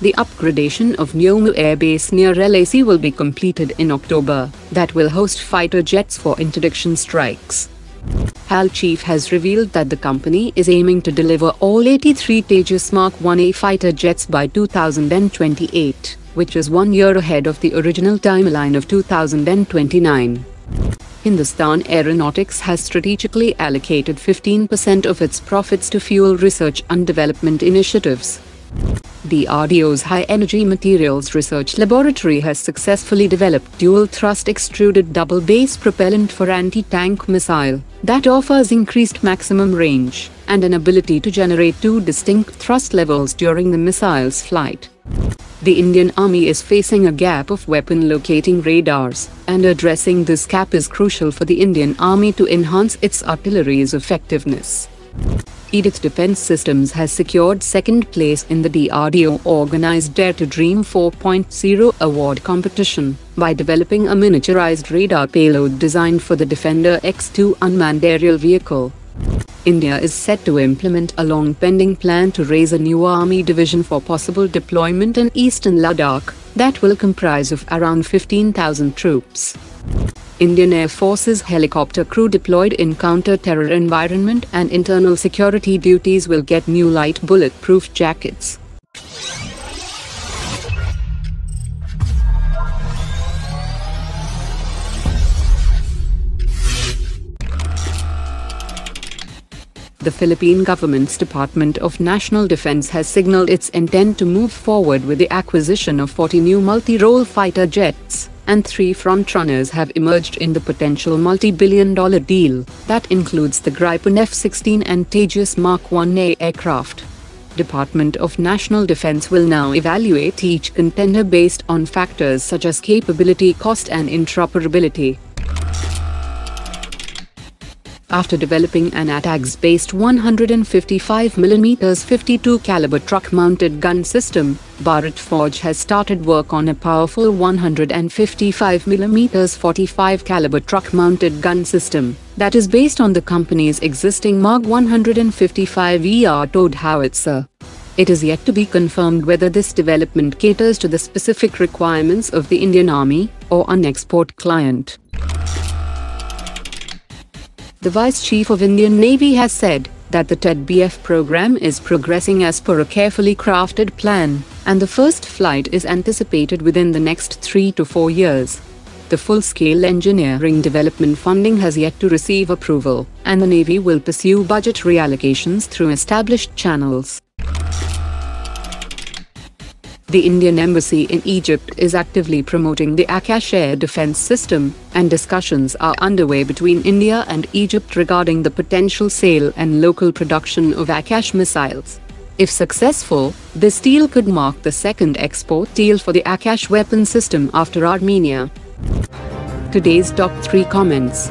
The upgradation of Nyoma Air Base near LAC will be completed in October, that will host fighter jets for interdiction strikes. HAL Chief has revealed that the company is aiming to deliver all 83 Tejas Mark 1A fighter jets by 2028, which is one year ahead of the original timeline of 2029. Hindustan Aeronautics has strategically allocated 15% of its profits to fuel research and development initiatives. The DRDO's High Energy Materials Research Laboratory has successfully developed dual-thrust extruded double-base propellant for anti-tank missile that offers increased maximum range and an ability to generate two distinct thrust levels during the missile's flight. The Indian Army is facing a gap of weapon locating radars, and addressing this gap is crucial for the Indian Army to enhance its artillery's effectiveness. Edith Defense Systems has secured second place in the DRDO organized Dare to Dream 4.0 award competition by developing a miniaturized radar payload designed for the Defender X2 unmanned aerial vehicle. India is set to implement a long pending plan to raise a new army division for possible deployment in eastern Ladakh that will comprise of around 15,000 troops. Indian Air Force's helicopter crew deployed in counter-terror environment and internal security duties will get new light bulletproof jackets. The Philippine government's Department of National Defense has signaled its intent to move forward with the acquisition of 40 new multi-role fighter jets and three frontrunners have emerged in the potential multi-billion dollar deal that includes the Gripen F-16 and Tejas Mark 1A aircraft. Department of National Defense will now evaluate each contender based on factors such as capability cost and interoperability after developing an ATAGS-based 155mm 52 caliber truck-mounted gun system, Bharat Forge has started work on a powerful 155mm 45 caliber truck-mounted gun system that is based on the company's existing MArG 155 ER towed howitzer. It is yet to be confirmed whether this development caters to the specific requirements of the Indian Army or an export client. The Vice Chief of Indian Navy has said that the TED-BF program is progressing as per a carefully crafted plan, and the first flight is anticipated within the next three to four years. The full-scale engineering development funding has yet to receive approval, and the Navy will pursue budget reallocations through established channels. The Indian Embassy in Egypt is actively promoting the Akash air defense system, and discussions are underway between India and Egypt regarding the potential sale and local production of Akash missiles. If successful, this deal could mark the second export deal for the Akash weapon system after Armenia. Today's top 3 comments